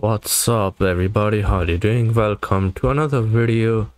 What's up everybody, how are you doing? Welcome to another video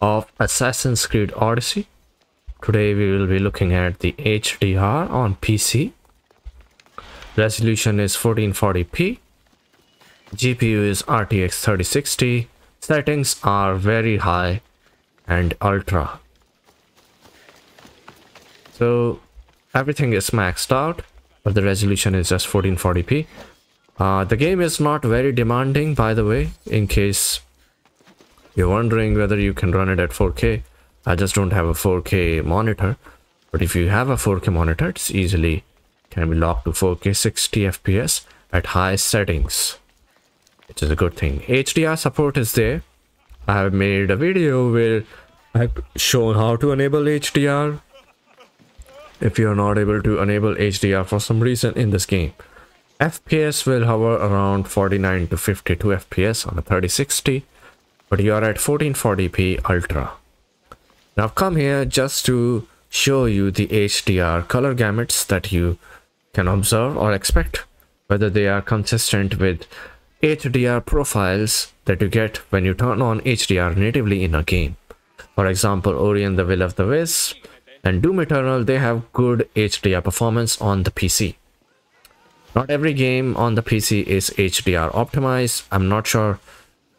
of Assassin's Creed Odyssey. Today we will be looking at the HDR on PC. Resolution is 1440p. GPU is RTX 3060. Settings are very high and ultra. So everything is maxed out, but the resolution is just 1440p. Uh, the game is not very demanding, by the way, in case you're wondering whether you can run it at 4K. I just don't have a 4K monitor, but if you have a 4K monitor, it's easily can be locked to 4K 60 FPS at high settings, which is a good thing. HDR support is there. I have made a video where I've shown how to enable HDR if you're not able to enable HDR for some reason in this game. FPS will hover around 49 to 52 FPS on a 3060, but you are at 1440p Ultra. Now I've come here just to show you the HDR color gamuts that you can observe or expect, whether they are consistent with HDR profiles that you get when you turn on HDR natively in a game. For example, Ori and the Will of the Wisp and Doom Eternal, they have good HDR performance on the PC. Not every game on the PC is HDR optimized. I'm not sure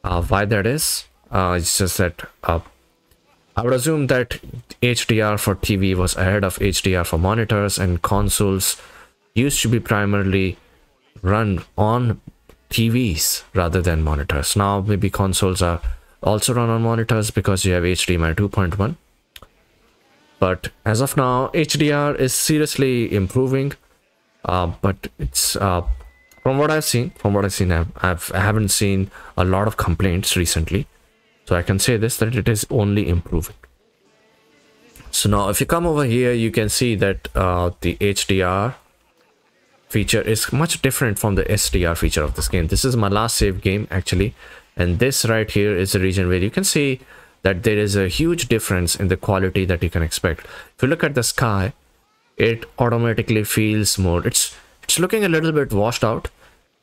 uh, why that is. Uh, it's just that uh, I would assume that HDR for TV was ahead of HDR for monitors and consoles used to be primarily run on TVs rather than monitors. Now maybe consoles are also run on monitors because you have HDMI 2.1. But as of now, HDR is seriously improving uh, but it's uh, from what I've seen, from what I've seen, I've, I've I haven't seen a lot of complaints recently, so I can say this that it is only improving. So now, if you come over here, you can see that uh, the HDR feature is much different from the SDR feature of this game. This is my last save game actually, and this right here is the region where you can see that there is a huge difference in the quality that you can expect. If you look at the sky, it automatically feels more it's it's looking a little bit washed out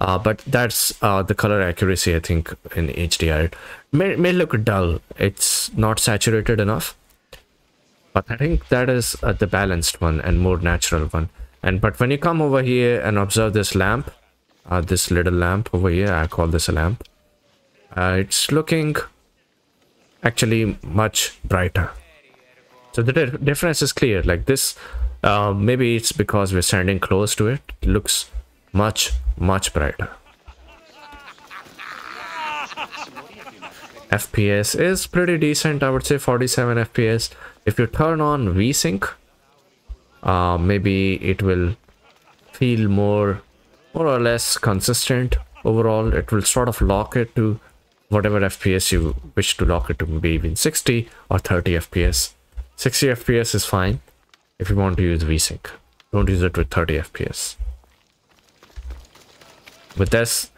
uh, but that's uh, the color accuracy I think in HDR it may, may look dull it's not saturated enough but I think that is uh, the balanced one and more natural one. And but when you come over here and observe this lamp uh, this little lamp over here I call this a lamp uh, it's looking actually much brighter. So the difference is clear like this uh, maybe it's because we're standing close to it. It looks much, much brighter. FPS is pretty decent, I would say 47 FPS. If you turn on VSync, uh, maybe it will feel more, more or less consistent. Overall, it will sort of lock it to whatever FPS you wish to lock it to, maybe even 60 or 30 FPS. 60 FPS is fine if you want to use VSync. Don't use it with 30 FPS. But that's,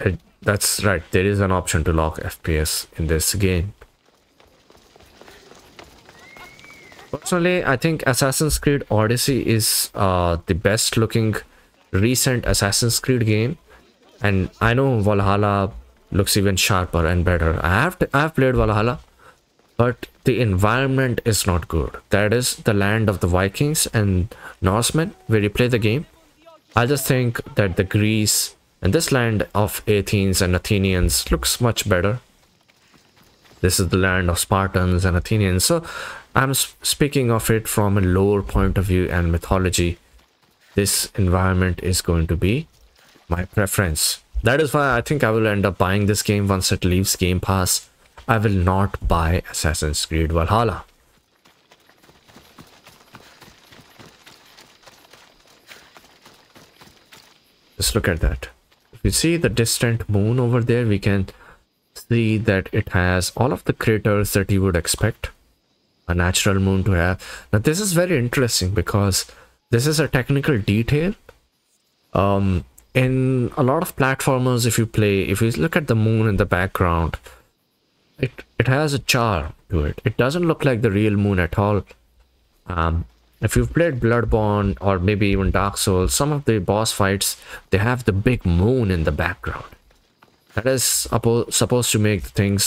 that's right, there is an option to lock FPS in this game. Personally, I think Assassin's Creed Odyssey is uh, the best looking recent Assassin's Creed game. And I know Valhalla looks even sharper and better. I have, to, I have played Valhalla but the environment is not good. That is the land of the Vikings and Norsemen where you play the game. I just think that the Greece and this land of Athens and Athenians looks much better. This is the land of Spartans and Athenians. So I'm speaking of it from a lower point of view and mythology. This environment is going to be my preference. That is why I think I will end up buying this game once it leaves Game Pass I will not buy Assassin's Creed Valhalla. Just look at that. If you see the distant moon over there, we can see that it has all of the craters that you would expect a natural moon to have. Now this is very interesting because this is a technical detail. Um, in a lot of platformers, if you play, if you look at the moon in the background, it it has a charm to it. It doesn't look like the real moon at all. Um, if you've played Bloodborne or maybe even Dark Souls, some of the boss fights they have the big moon in the background. that is supposed to make things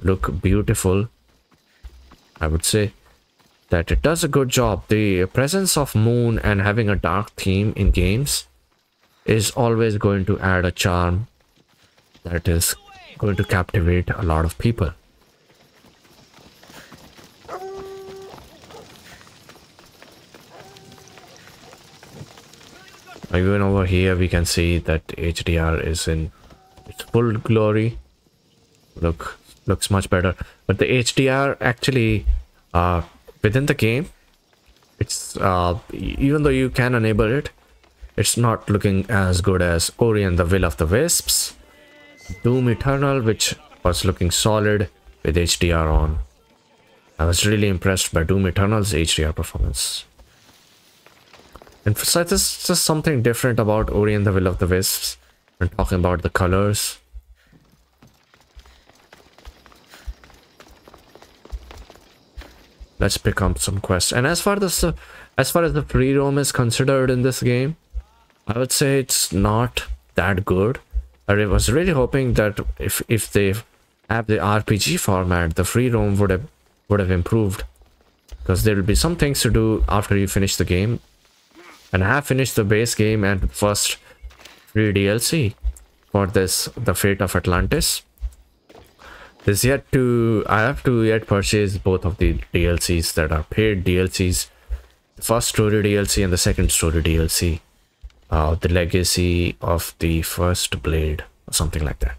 look beautiful. I would say that it does a good job. The presence of moon and having a dark theme in games is always going to add a charm that is going to captivate a lot of people. Even over here we can see that HDR is in its full glory. Look, looks much better. But the HDR actually uh, within the game, it's uh, even though you can enable it, it's not looking as good as Ori and the Will of the Wisps, Doom Eternal, which was looking solid with HDR on. I was really impressed by Doom Eternal's HDR performance. And besides, there's just something different about Ori and the Will of the Wisps. And talking about the colors. Let's pick up some quests. And as far as the, as far as the free roam is considered in this game, I would say it's not that good. I was really hoping that if if they have the RPG format, the free roam would have would have improved. Because there will be some things to do after you finish the game. And I have finished the base game and first free DLC for this the fate of Atlantis. There's yet to I have to yet purchase both of the DLCs that are paid DLCs the first story DLC and the second story DLC uh, the legacy of the first blade or something like that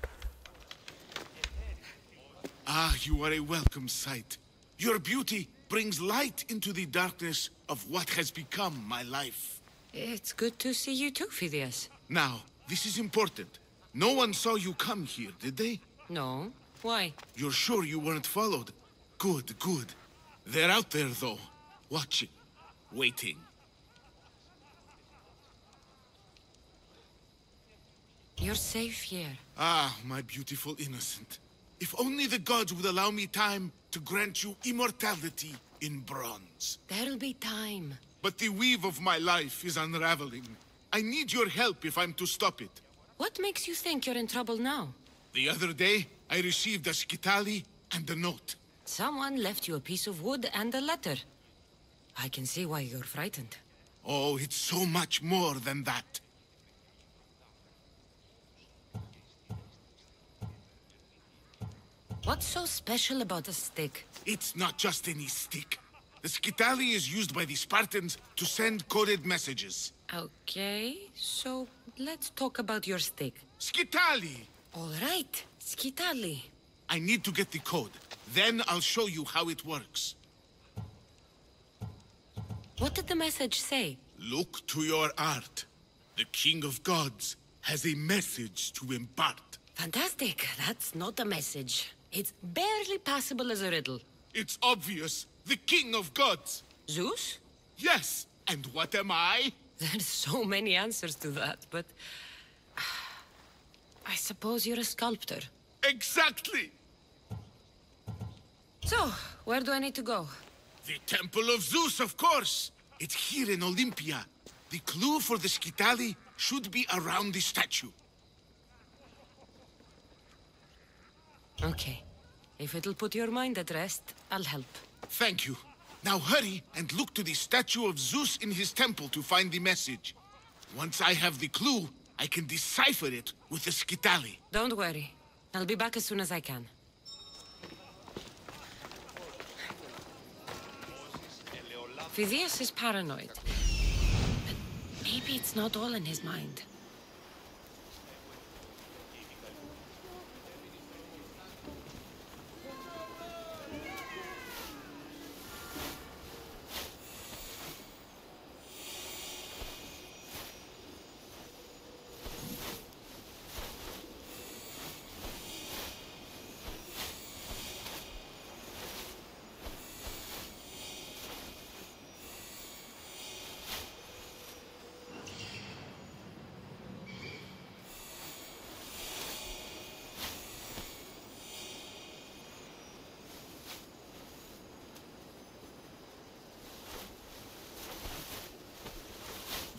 ah you are a welcome sight your beauty brings light into the darkness of what has become my life it's good to see you too, Phidias. Now, this is important. No one saw you come here, did they? No. Why? You're sure you weren't followed? Good, good. They're out there, though. Watching. Waiting. You're safe here. Ah, my beautiful innocent. If only the gods would allow me time to grant you immortality in bronze. There'll be time. But the weave of my life is unraveling. I need your help if I'm to stop it. What makes you think you're in trouble now? The other day, I received a skytale and a note. Someone left you a piece of wood and a letter. I can see why you're frightened. Oh, it's so much more than that. What's so special about a stick? It's not just any stick. The skytale is used by the Spartans to send coded messages. Okay, so let's talk about your stick. Skytale! All right, skytale. I need to get the code. Then I'll show you how it works. What did the message say? Look to your art. The King of Gods has a message to impart. Fantastic. That's not a message. It's barely passable as a riddle. It's obvious. The king of gods. Zeus? Yes. And what am I? There's so many answers to that, but... I suppose you're a sculptor. Exactly! So, where do I need to go? The Temple of Zeus, of course! It's here in Olympia. The clue for the Skytale should be around the statue. Okay. If it'll put your mind at rest, I'll help. Thank you. Now hurry and look to the statue of Zeus in his temple to find the message. Once I have the clue, I can decipher it with the Skytale. Don't worry. I'll be back as soon as I can. Phidias is paranoid. But maybe it's not all in his mind.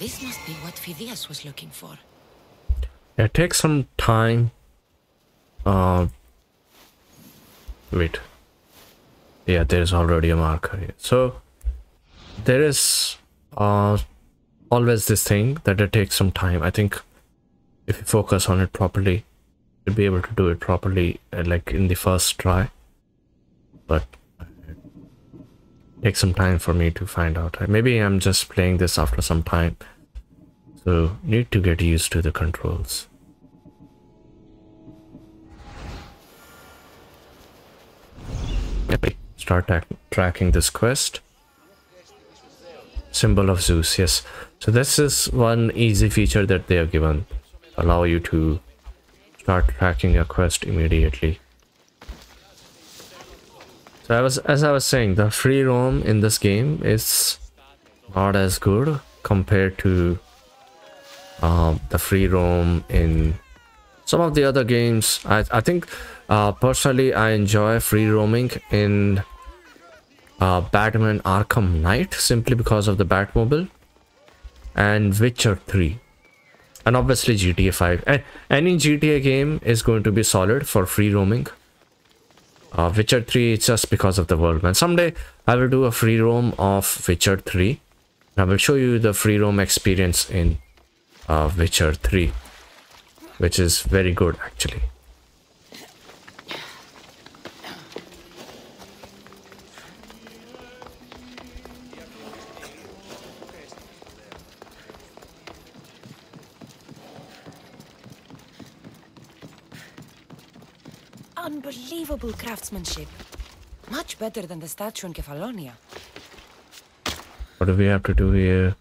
This must be what Phidias was looking for. Yeah, take some time Uh, wait. Yeah, there's already a marker here. So there is uh, always this thing that it takes some time. I think if you focus on it properly, you'll be able to do it properly, uh, like in the first try. But it takes some time for me to find out. Maybe I'm just playing this after some time. So need to get used to the controls. Okay, start tracking this quest. Symbol of Zeus, yes. So this is one easy feature that they have given. Allow you to start tracking a quest immediately. So I was, as I was saying, the free roam in this game is not as good compared to uh, the free roam in some of the other games. I, I think uh, personally I enjoy free roaming in uh, Batman Arkham Knight simply because of the Batmobile and Witcher 3 and obviously GTA 5 and any GTA game is going to be solid for free roaming. Uh, Witcher 3 it's just because of the world man. Someday I will do a free roam of Witcher 3 I will show you the free roam experience in uh, Witcher 3 which is very good actually Unbelievable craftsmanship. Much better than the statue in Kefalonia. What do we have to do here?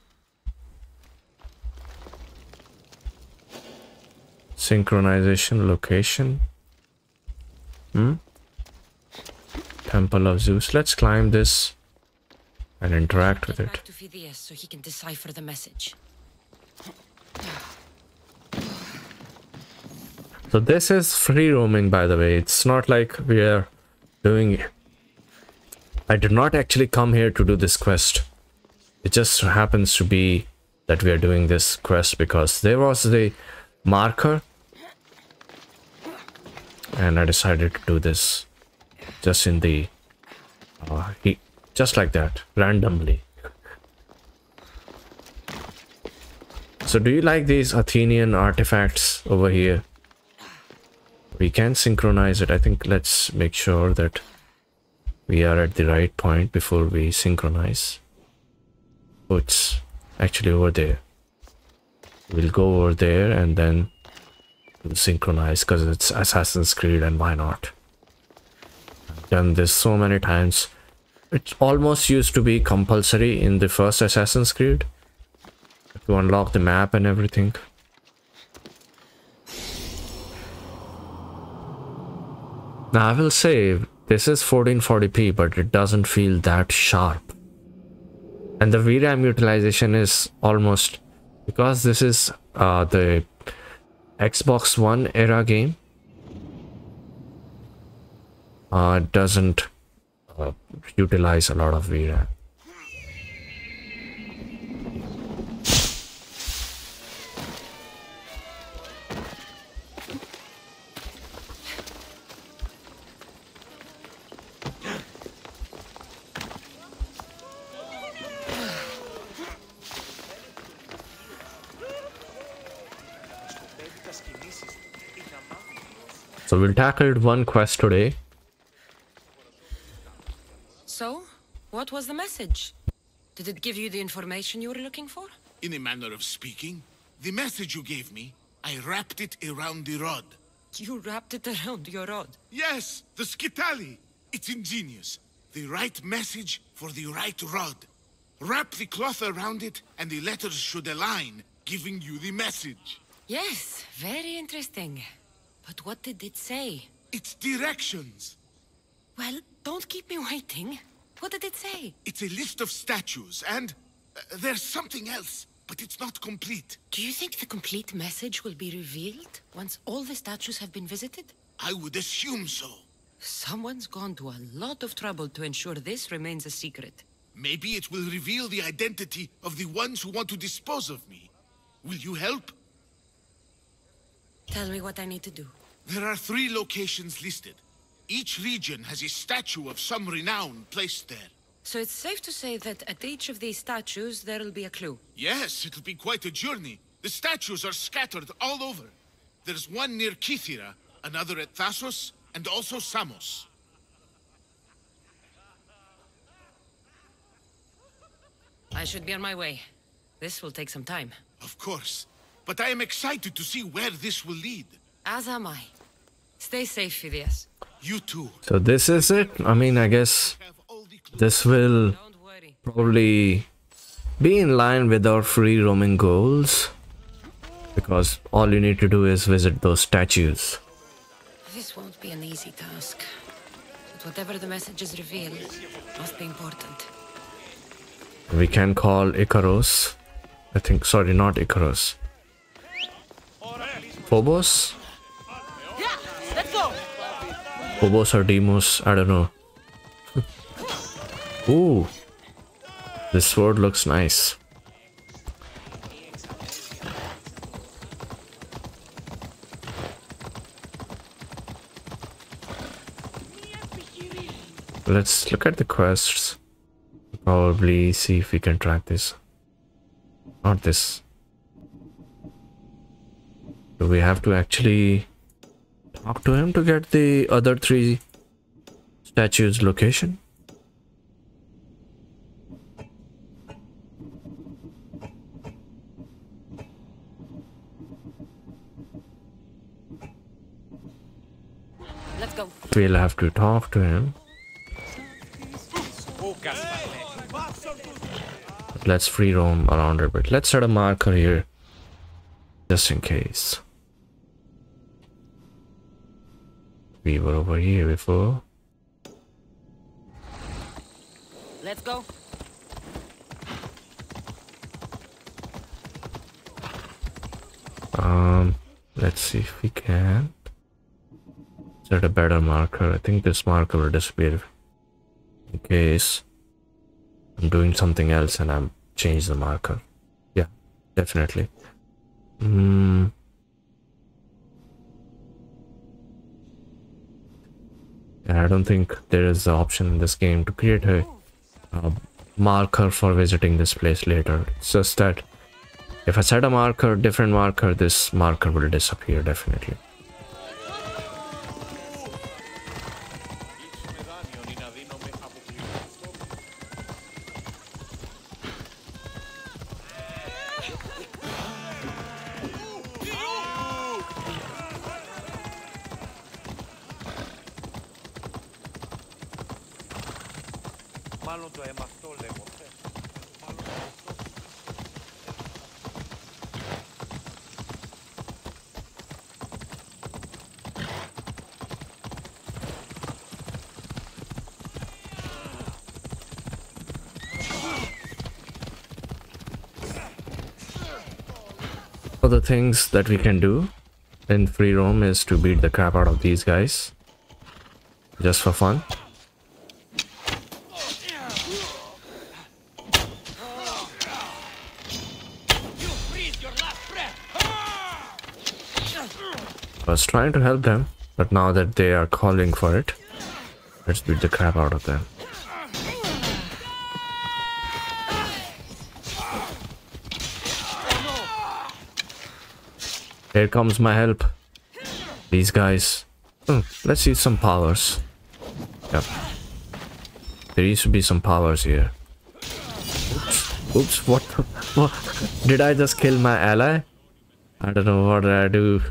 Synchronization location. Hmm? Temple of Zeus. Let's climb this and interact with it. so he can decipher the message. So this is free roaming, by the way. It's not like we are doing... I did not actually come here to do this quest. It just happens to be that we are doing this quest because there was the marker and I decided to do this just in the uh, just like that randomly so do you like these Athenian artifacts over here we can synchronize it. I think let's make sure that we are at the right point before we synchronize. Oh, it's actually over there. We'll go over there and then we'll synchronize because it's Assassin's Creed and why not? I've done this so many times. It almost used to be compulsory in the first Assassin's Creed to unlock the map and everything. Now I will say this is 1440p but it doesn't feel that sharp. And the VRAM utilization is almost because this is uh, the Xbox One era game uh, doesn't uh, utilize a lot of VRAM. We'll tackle one quest today. So, what was the message? Did it give you the information you were looking for? In a manner of speaking, the message you gave me, I wrapped it around the rod. You wrapped it around your rod? Yes, the Skytale. It's ingenious. The right message for the right rod. Wrap the cloth around it, and the letters should align, giving you the message. Yes, very interesting. But what did it say? It's directions. Well, don't keep me waiting. What did it say? It's a list of statues, and uh, there's something else, but it's not complete. Do you think the complete message will be revealed once all the statues have been visited? I would assume so. Someone's gone to a lot of trouble to ensure this remains a secret. Maybe it will reveal the identity of the ones who want to dispose of me. Will you help? Tell me what I need to do. There are three locations listed. Each region has a statue of some renown placed there. So it's safe to say that at each of these statues there'll be a clue. Yes, it'll be quite a journey. The statues are scattered all over. There's one near Kythera, another at Thassos, and also Samos. I should be on my way. This will take some time. Of course. But I am excited to see where this will lead. As am I. Stay safe, Phidias. You too. So this is it. I mean, I guess Have all the clues. this will probably be in line with our free roaming goals. Because all you need to do is visit those statues. This won't be an easy task. But whatever the messages reveal must be important. We can call Ikaros. I think, sorry, not Ikaros. Phobos? Phobos or Deimos, I don't know. Ooh. This sword looks nice. Let's look at the quests. Probably see if we can track this. Not this. We have to actually talk to him to get the other three statues location? Let's go. We'll have to talk to him. But let's free roam around a bit. Let's set a marker here. Just in case. We were over here before. Let's go. Um, let's see if we can set a better marker. I think this marker will disappear in case I'm doing something else and I'm change the marker. Yeah, definitely. Hmm. Yeah, I don't think there is an option in this game to create a, a marker for visiting this place later. It's just that if I set a marker, different marker, this marker will disappear definitely. Μάλλον το αίμα αυτό λέγω. Other things that we can do in free roam is to beat the crap out of these guys. Just for fun. Was trying to help them, but now that they are calling for it, let's beat the crap out of them. Here comes my help. These guys. Hmm, let's use some powers. Yep. There used to be some powers here. Oops. Oops, what, what? Did I just kill my ally? I don't know what I do.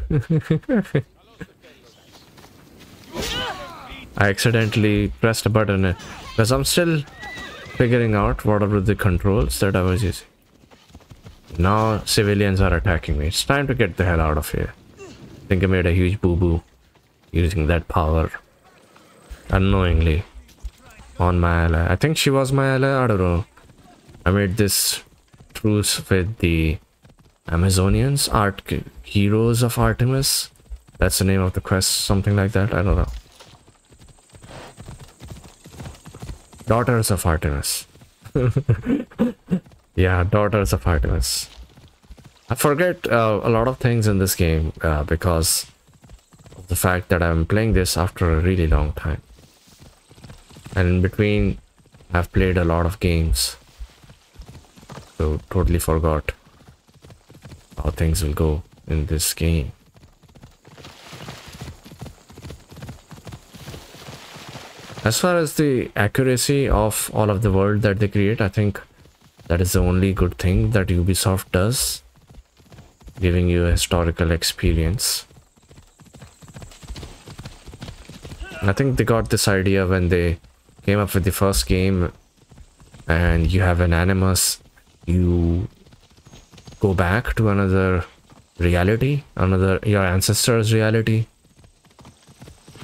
I accidentally pressed a button because I'm still figuring out what are the controls that I was using. Now civilians are attacking me. It's time to get the hell out of here. I think I made a huge boo-boo using that power unknowingly on my ally. I think she was my ally. I don't know. I made this truce with the Amazonians, art heroes of Artemis. That's the name of the quest, something like that. I don't know. Daughters of Artemis. yeah, Daughters of Artemis. I forget uh, a lot of things in this game uh, because of the fact that I'm playing this after a really long time. And in between, I've played a lot of games. So totally forgot how things will go in this game. As far as the accuracy of all of the world that they create, I think that is the only good thing that Ubisoft does, giving you a historical experience. I think they got this idea when they came up with the first game and you have an animus, you go back to another reality, another your ancestors' reality.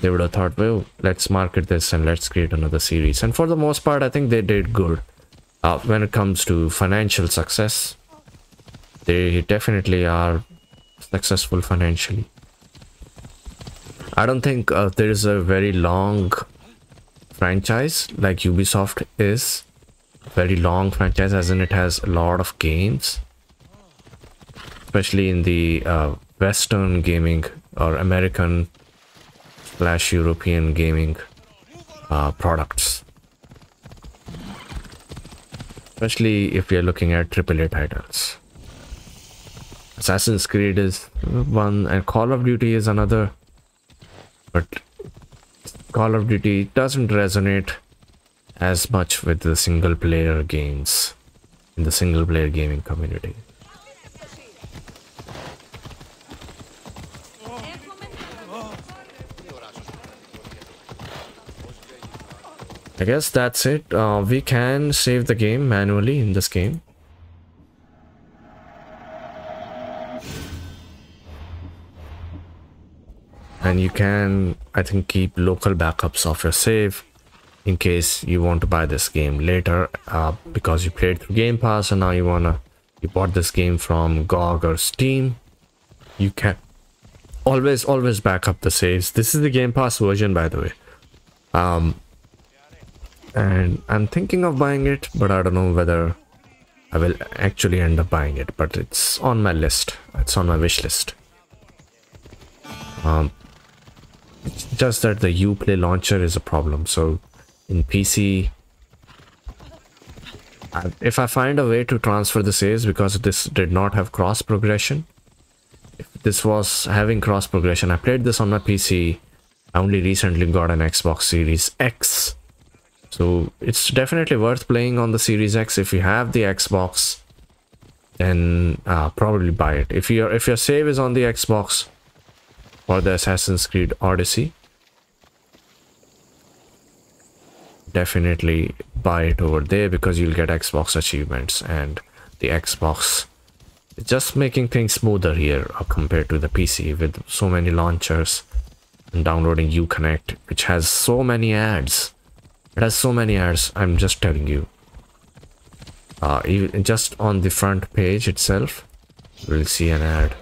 They would have thought, well, let's market this and let's create another series. And for the most part, I think they did good. Uh, when it comes to financial success, they definitely are successful financially. I don't think uh, there is a very long franchise like Ubisoft is. Very long franchise, as in it has a lot of games especially in the uh, Western gaming or American slash European gaming uh, products. Especially if you're looking at AAA titles. Assassin's Creed is one and Call of Duty is another. But Call of Duty doesn't resonate as much with the single player games in the single player gaming community. I guess that's it. Uh, we can save the game manually in this game. And you can, I think, keep local backups of your save in case you want to buy this game later uh, because you played through Game Pass and now you wanna, you bought this game from GOG or Steam. You can always, always back up the saves. This is the Game Pass version, by the way. Um, and I'm thinking of buying it but I don't know whether I will actually end up buying it. But it's on my list. It's on my wish list. Um, it's just that the Uplay launcher is a problem. So in PC if I find a way to transfer the saves because this did not have cross progression if this was having cross progression I played this on my PC I only recently got an Xbox Series X so it's definitely worth playing on the Series X if you have the Xbox. Then uh, probably buy it. If your if your save is on the Xbox or the Assassin's Creed Odyssey, definitely buy it over there because you'll get Xbox achievements and the Xbox just making things smoother here uh, compared to the PC with so many launchers and downloading Uconnect which has so many ads it has so many ads, I'm just telling you. Uh, even just on the front page itself, we'll see an ad.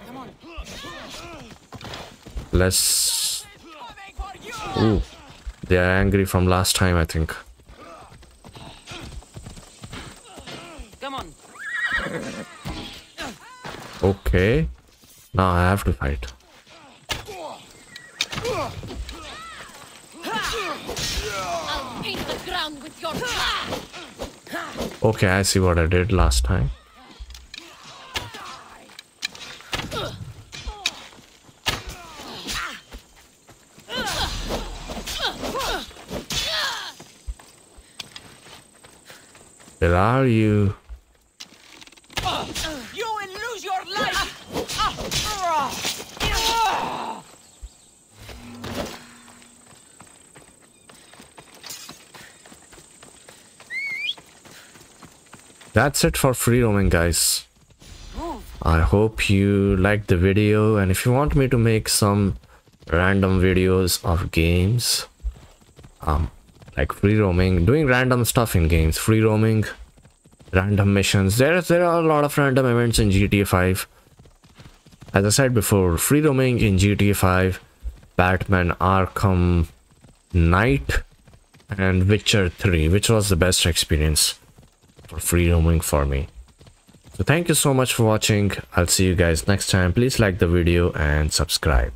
Let's... Ooh, they are angry from last time, I think. Okay. Now I have to fight. Okay, I see what I did last time. Where are you will lose your life. That's it for free roaming guys. I hope you liked the video and if you want me to make some random videos of games um like free roaming doing random stuff in games free roaming random missions. There there are a lot of random events in gta 5 as i said before free roaming in gta 5 batman arkham knight and witcher 3 which was the best experience for free roaming for me. So thank you so much for watching. I'll see you guys next time. Please like the video and subscribe.